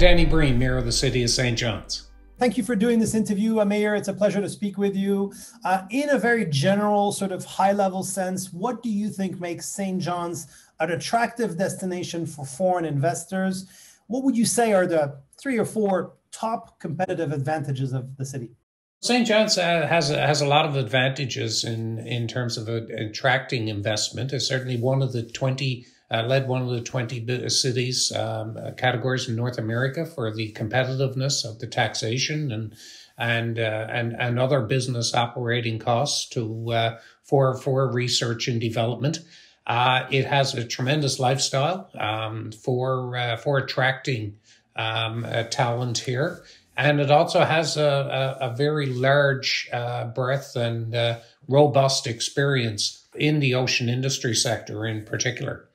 Danny Breen, Mayor of the City of St. John's. Thank you for doing this interview, uh, Mayor. It's a pleasure to speak with you. Uh, in a very general, sort of high level sense, what do you think makes St. John's an attractive destination for foreign investors? What would you say are the three or four top competitive advantages of the city? St. John's uh, has a, has a lot of advantages in in terms of attracting investment. It's certainly one of the twenty uh, led one of the 20 cities um, uh, categories in North America for the competitiveness of the taxation and and uh, and and other business operating costs to uh, for for research and development. Uh, it has a tremendous lifestyle um, for uh, for attracting um, talent here, and it also has a, a, a very large breadth and robust experience in the ocean industry sector in particular.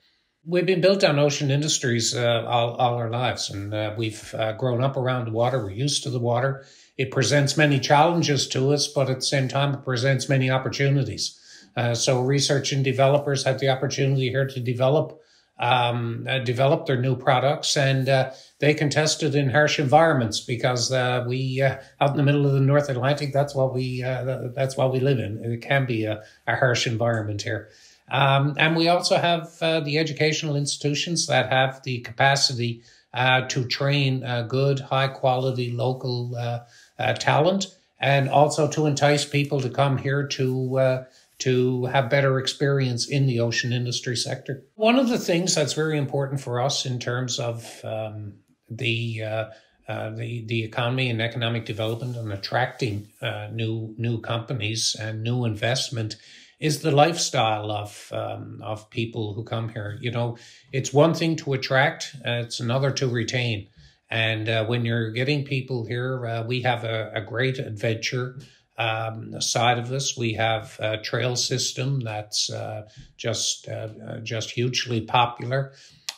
We've been built on ocean industries uh, all, all our lives, and uh, we've uh, grown up around the water. We're used to the water. It presents many challenges to us, but at the same time, it presents many opportunities. Uh, so, research and developers have the opportunity here to develop um, uh, develop their new products, and uh, they can test it in harsh environments because we out in the middle of the North Atlantic. That's what we that's what we live in. It can be a, a harsh environment here. Um, and we also have uh, the educational institutions that have the capacity uh, to train uh, good, high quality local uh, uh, talent and also to entice people to come here to uh, to have better experience in the ocean industry sector. One of the things that's very important for us in terms of um, the uh, the the economy and economic development and attracting uh, new new companies and new investment is the lifestyle of um, of people who come here. You know, it's one thing to attract; uh, it's another to retain. And uh, when you're getting people here, uh, we have a, a great adventure um, side of this. We have a trail system that's uh, just uh, just hugely popular.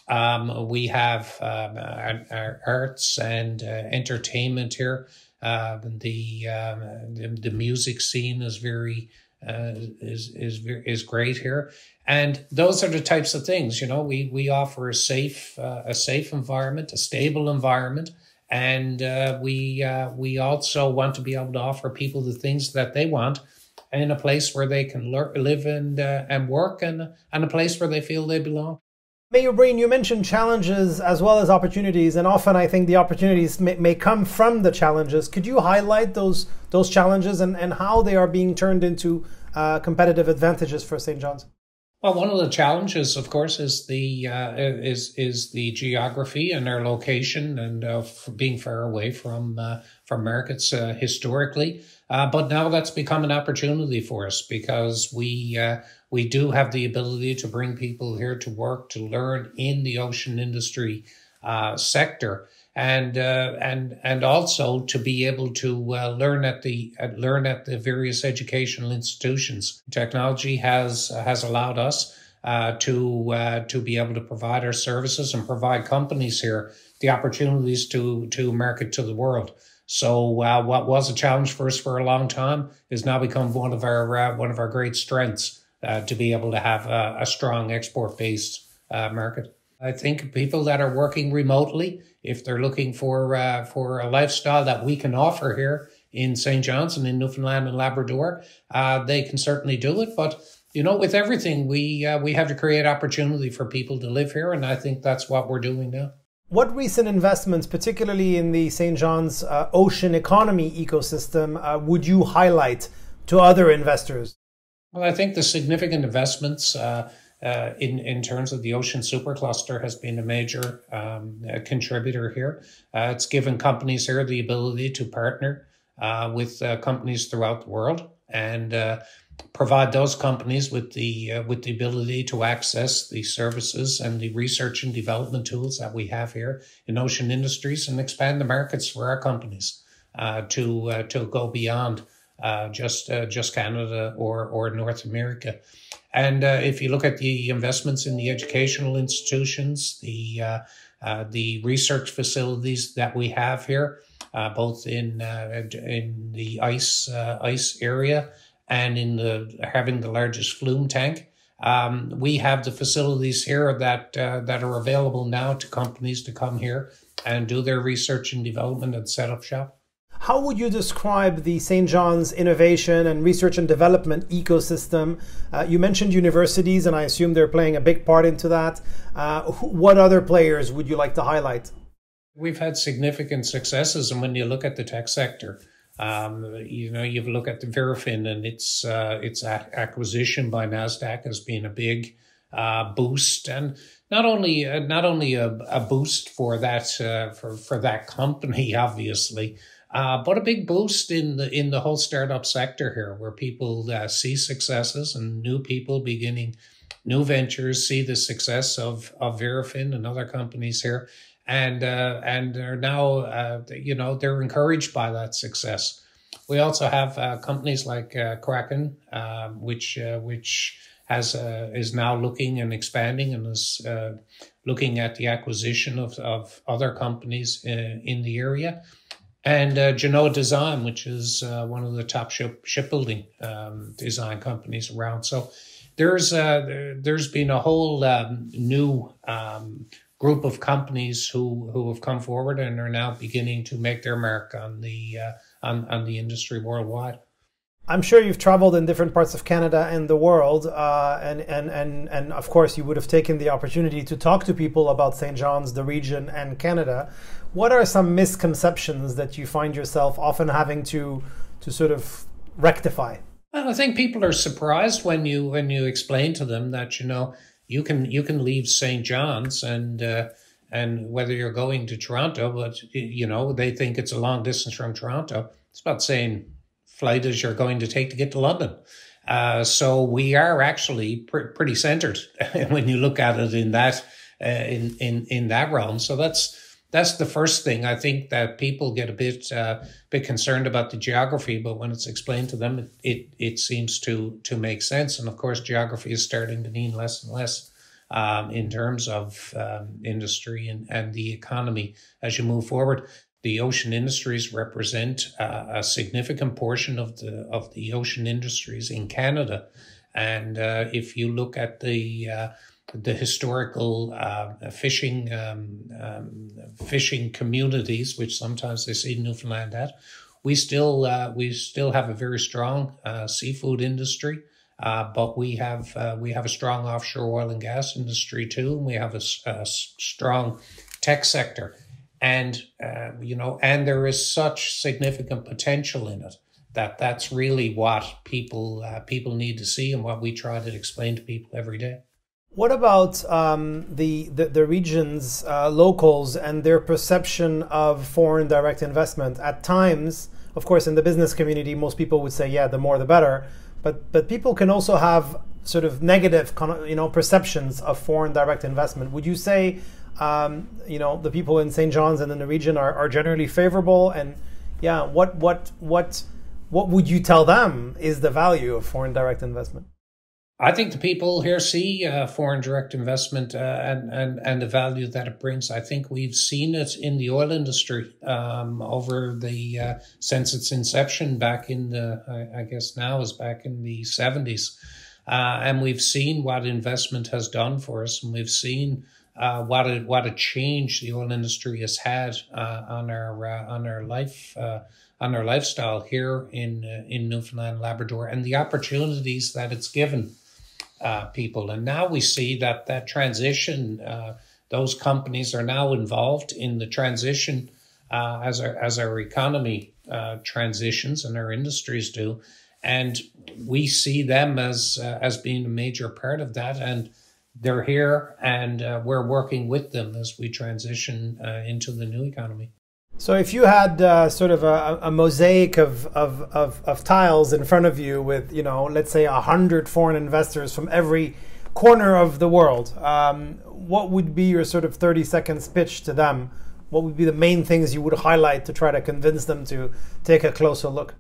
Um, we have um, our, our arts and uh, entertainment here. Uh, the, um, the, the music scene is very uh, is is is great here, and those are the types of things. You know, we we offer a safe uh, a safe environment, a stable environment, and uh, we uh, we also want to be able to offer people the things that they want in a place where they can live and uh, and work, and and a place where they feel they belong. Mayor Breen, you mentioned challenges as well as opportunities, and often I think the opportunities may, may, come from the challenges. Could you highlight those those challenges and, and how they are being turned into uh, competitive advantages for St. John's? Well, one of the challenges, of course, is the uh, is is the geography and our location and uh, being far away from uh, from markets uh, historically. Uh, but now that's become an opportunity for us because we we do have the ability to bring people here to work, to learn in the ocean industry uh, sector, and uh, and and also to be able to uh, learn at the uh, learn at the various educational institutions. Technology has has allowed us uh, to uh, to be able to provide our services and provide companies here the opportunities to to market to the world. So uh, what was a challenge for us for a long time has now become one of our uh, one of our great strengths uh, to be able to have a, a strong export based uh, market. I think people that are working remotely, if they're looking for uh, for a lifestyle that we can offer here in St. John's and in Newfoundland and Labrador, uh, they can certainly do it. But you know, with everything, we we have to create opportunity for people to live here, and I think that's what we're doing now. What recent investments, particularly in the St. John's uh, ocean economy ecosystem, would you highlight to other investors? Well, I think the significant investments uh, uh, in in terms of the ocean supercluster has been a major um, contributor here. Uh, it's given companies here the ability to partner uh, with uh, companies throughout the world and uh, provide those companies with the with the ability to access the services and the research and development tools that we have here in ocean industries and expand the markets for our companies to to go beyond uh, just uh, just Canada or or North America. And uh, if you look at the investments in the educational institutions, the uh, uh, the research facilities that we have here, uh, both in in the ice ice area and in the having the largest flume tank, um, we have the facilities here that that are available now to companies to come here and do their research and development and set up shop. How would you describe the St. John's innovation and research and development ecosystem? Uh, you mentioned universities, and I assume they're playing a big part into that. Uh, what other players would you like to highlight? We've had significant successes, and when you look at the tech sector, um, you know, you look at the Verafin and its uh, its acquisition by Nasdaq has been a big uh, boost, and not only uh, not only a, a, boost for that uh, for for that company, obviously, uh, but a big boost in the in the whole startup sector here, where people uh, see successes and new people beginning new ventures, see the success of of Verafin and other companies here, and uh, and are now uh, you know they're encouraged by that success. We also have uh, companies like uh, Kraken, um, which which has is now looking and expanding and is looking at the acquisition of, of other companies in, the area and uh, Genoa Design, which is uh, one of the top ship, shipbuilding um, design companies around. So there's uh, there's been a whole um, new um, group of companies who who have come forward and are now beginning to make their mark on the uh, on on the industry worldwide. I'm sure you've traveled in different parts of Canada and the world, uh, and, and, and, and of course, you would have taken the opportunity to talk to people about St. John's, the region, and Canada. What are some misconceptions that you find yourself often having to, to sort of rectify? Well, I think people are surprised when you when you explain to them that you know you can you can leave St. John's and uh, and whether you're going to Toronto, but you know they think it's a long distance from Toronto. It's about saying flight as you're going to take to get to London. Uh, so we are actually pr- pretty centered when you look at it in that uh, in in in that realm. So that's that's the first thing. I think that people get a bit uh, bit concerned about the geography, but when it's explained to them, it, it, it seems to to make sense. And of course, geography is starting to mean less and less um, in terms of um, industry and, and the economy as you move forward the ocean industries represent uh, a significant portion of the of the ocean industries in Canada, and uh, if you look at the uh, the historical uh, fishing um, um, fishing communities, which sometimes they see Newfoundland at, we still uh, we still have a very strong uh, seafood industry. but we have we have a strong offshore oil and gas industry too, and we have a, a strong tech sector and uh, you know and there is such significant potential in it that that's really what people uh, people need to see and what we try to explain to people every day what about um, the, the, the region's uh, locals and their perception of foreign direct investment at times of course in the business community most people would say yeah the more the better but but people can also have sort of negative you know perceptions of foreign direct investment would you say um, you know, the people in St. John's and in the region are, are generally favorable. And yeah, what what what what would you tell them is the value of foreign direct investment? I think the people here see uh, foreign direct investment uh, and, and, and the value that it brings. I think we've seen it in the oil industry um, over the uh, since its inception back in the I, I, guess now is back in the seventies, uh, and we've seen what investment has done for us, and we've seen uh, what a what a change the oil industry has had uh, on our on our life on our lifestyle here in in Newfoundland Labrador and the opportunities that it's given uh, people. And now we see that that transition those companies are now involved in the transition as our as our economy transitions and our industries do. And we see them as as being a major part of that. And they're here and uh, we're working with them as we transition uh, into the new economy. So, if you had uh, sort of a, a mosaic of, of, of, of, tiles in front of you with, you know, let's say a hundred foreign investors from every corner of the world, um, what would be your sort of 30 seconds pitch to them? What would be the main things you would highlight to try to convince them to take a closer look?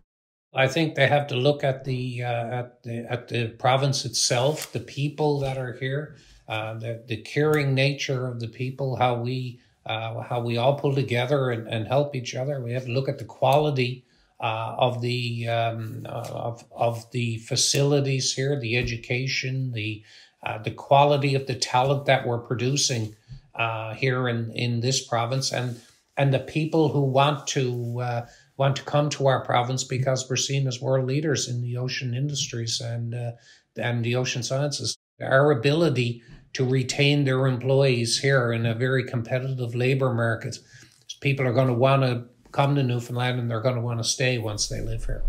I think they have to look at the uh, at the at the province itself, the people that are here, uh, the the caring nature of the people, how we uh, how we all pull together and, and help each other. We have to look at the quality uh, of the um, uh, of of the facilities here, the education, the uh, the quality of the talent that we're producing here in in this province, and and the people who want to uh, want to come to our province because we're seen as world leaders in the ocean industries and uh, and the ocean sciences. Our ability to retain their employees here in a very competitive labor market, people are going to want to come to Newfoundland and they're going to want to stay once they live here.